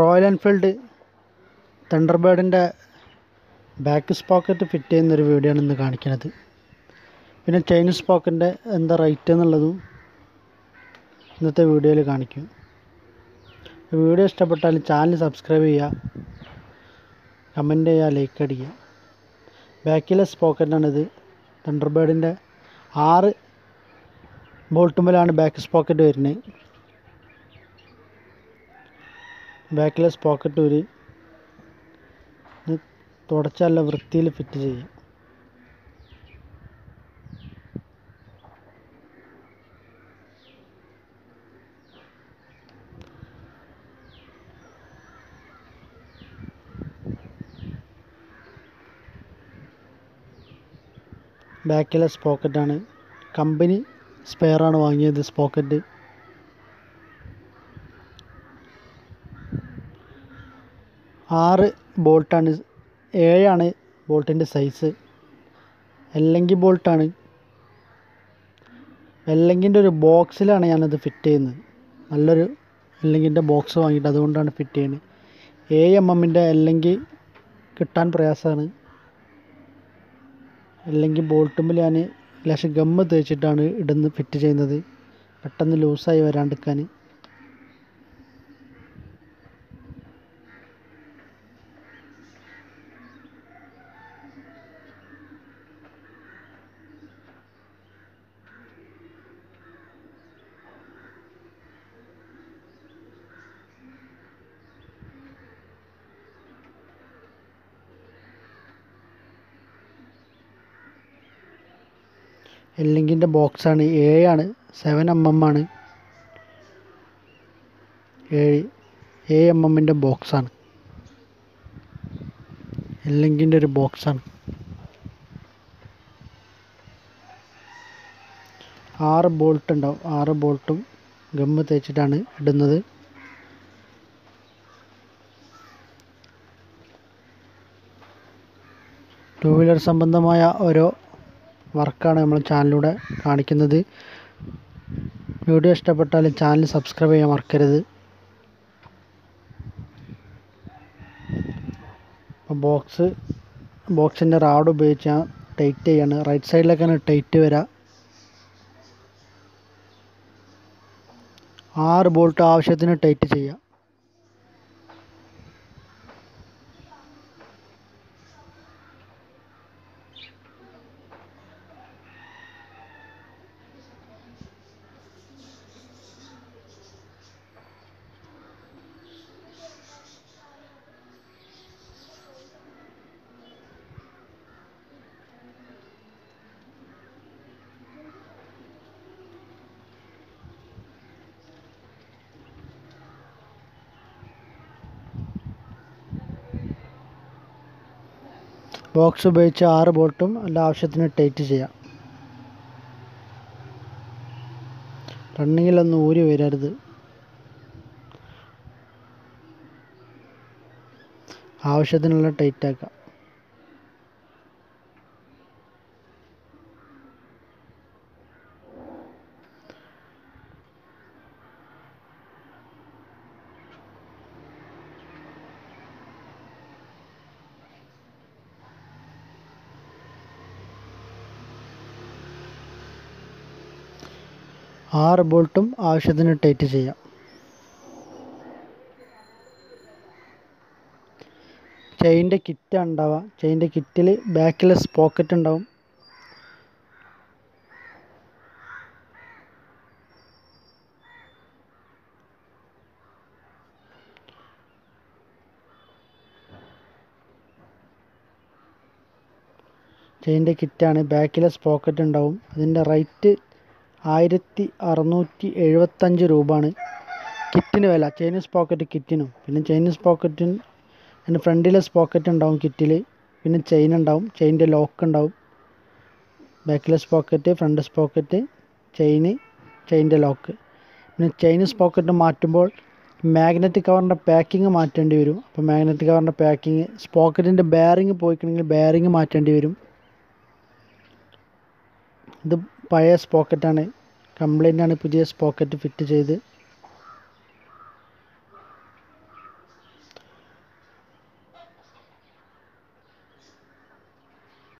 Royal Enfield തണ്ടർബേഡിന്റെ back sprocket fit ചെയ്യുന്നൊരു video ആണ് ഇന്ന് കാണിക്കുന്നത്. പിന്നെ ചൈനീസ് സ്പോക്കിന്റെ എന്താ റേറ്റ് എന്നുള്ളതും ഇന്നത്തെ വീഡിയോയിൽ കാണിക്കും. വീഡിയോ ഇഷ്ടപ്പെട്ടാൽ ചാനൽ സബ്സ്ക്രൈബ് ചെയ്യുക കമന്റ് ചെയ്യുക ലൈക്ക് അടിക്കുക. ബാക്കിലെ സ്പോക്കറ്റാണിത് തണ്ടർബേർഡിന്റെ ആറ് ബോൾട്ടുമ്മലാണ് ബാക്ക് സ്പോക്കറ്റ് വരുന്നത് ബാക്കിലെ സ്പോക്കറ്റ് ഒരു തുടച്ചല്ല വൃത്തിയിൽ ഫിറ്റ് ചെയ്യാം. ബാക്കിലെ സ്പോക്കറ്റാണ്. കമ്പനി സ്പെയറാണ് വാങ്ങിയത് സ്പോക്കറ്റ്. ആറ് ബോൾട്ടാണ് ഏഴാണ് ബോൾട്ടിന്റെ സൈസ്. എല്ലെങ്കിൽ ബോൾട്ടാണ്. എല്ലെങ്കിന്റെ ഒരു ബോക്സിലാണ് ഞാനത് ഫിറ്റ് ചെയ്യുന്നത്. നല്ലൊരു എല്ലെങ്കിന്റെ ബോക്സ് വാങ്ങിയിട്ട് അതുകൊണ്ടാണ് ഫിറ്റ് ചെയ്യുന്നത്. ഏഴ് എം എമ്മിന്റെ എല്ലെങ്കിൽ കിട്ടാൻ പ്രയാസമാണ്. അല്ലെങ്കിൽ ബോൾട്ടുമ്മിൽ ഞാൻ ലേശം ഗമ്മ് തേച്ചിട്ടാണ് ഇടുന്ന് ഫിറ്റ് ചെയ്യുന്നത്. പെട്ടെന്ന് ലൂസായി വരാണ്ടിരിക്കാൻ. എല്ലിങ്കിന്റെ ബോക്സാണ്. ഏഴാണ് സെവൻ എം എം ആണ്. ഏഴ്. ഏഴ് എം എമ്മിന്റെ ബോക്സാണ്. എല്ലിങ്കിന്റെ ഒരു ബോക്സാണ്. ആറ് ബോൾട്ട് ഉണ്ടാവും. ആറ് ബോൾട്ടും ഗമ്മ് തേച്ചിട്ടാണ് ഇടുന്നത്. ടൂ വീലർ സംബന്ധമായ ഓരോ വർക്കാണ് നമ്മൾ ചാനലിലൂടെ കാണിക്കുന്നത്. വീഡിയോ ഇഷ്ടപ്പെട്ടാൽ ചാനൽ സബ്സ്ക്രൈബ് ചെയ്യാൻ മറക്കരുത്. ബോക്സ് ബോക്സിന്റെ റാഡ് ഉപയോഗിച്ച് ഞാൻ ടൈറ്റ് ചെയ്യാണ്. റൈറ്റ് സൈഡിലേക്കാണ് ടൈറ്റ് വരിക ആറ് ബോൾട്ട് ആവശ്യത്തിന് ടൈറ്റ് ചെയ്യാം. ബോക്സ് ഉപയോഗിച്ച് ആറ് ബോൾട്ടും എല്ലാ ആവശ്യത്തിന് ടൈറ്റ് ചെയ്യാം. റണ്ണിങ്ങിലൊന്നും ഊരി വരരുത്. ആവശ്യത്തിനുള്ള ടൈറ്റ് ആക്കാം ആറ് ബോൾട്ടും ആവശ്യത്തിന് ടൈറ്റ് ചെയ്യാം. ചെയിന്റെ കിറ്റ് ഉണ്ടാവുക. ചെയിന്റെ കിറ്റിൽ ബാക്കിൽ സ്പോക്കറ്റ് ഉണ്ടാവും. ചെയിന്റെ കിറ്റാണ് ബാക്കിലെ സ്പോക്കറ്റ് ഉണ്ടാവും. അതിന്റെ റേറ്റ് ആയിരത്തി അറുന്നൂറ്റി എഴുപത്തഞ്ച് രൂപയാണ് കിറ്റിന് വില. ചൈനീസ് പോക്കറ്റ് കിറ്റിനും പിന്നെ ചൈനീസ് പോക്കറ്റിന് അതിന്റെ ഫ്രണ്ടിലെ പോക്കറ്റ് ഉണ്ടാവും കിറ്റിൽ പിന്നെ ചെയിൻ ഉണ്ടാവും ചെയിന്റെ ലോക്ക് ഉണ്ടാവും. ബാക്കിലെ പോക്കറ്റ് ഫ്രണ്ട് പോക്കറ്റ് ചെയിന് ചെയിന്റെ ലോക്ക് പിന്നെ ചൈനീസ് പോക്കറ്റ് മാറ്റുമ്പോൾ മാഗ്നറ്റിക് കവറിന്റെ പാക്കിങ് മാറ്റേണ്ടി വരും. അപ്പോൾ മാഗ്നറ്റിക് കവറിന്റെ പാക്കിങ് സ്പോക്കറ്റിന്റെ ബെയറിങ് പോയിക്കണമെങ്കിൽ ബെയറിങ് മാറ്റേണ്ടി വരും. ഇത് പഴയ സ്പോക്കറ്റാണ് കംപ്ലൈന്റ് ആണ് പുതിയ സ്പോക്കറ്റ് ഫിറ്റ് ചെയ്ത്.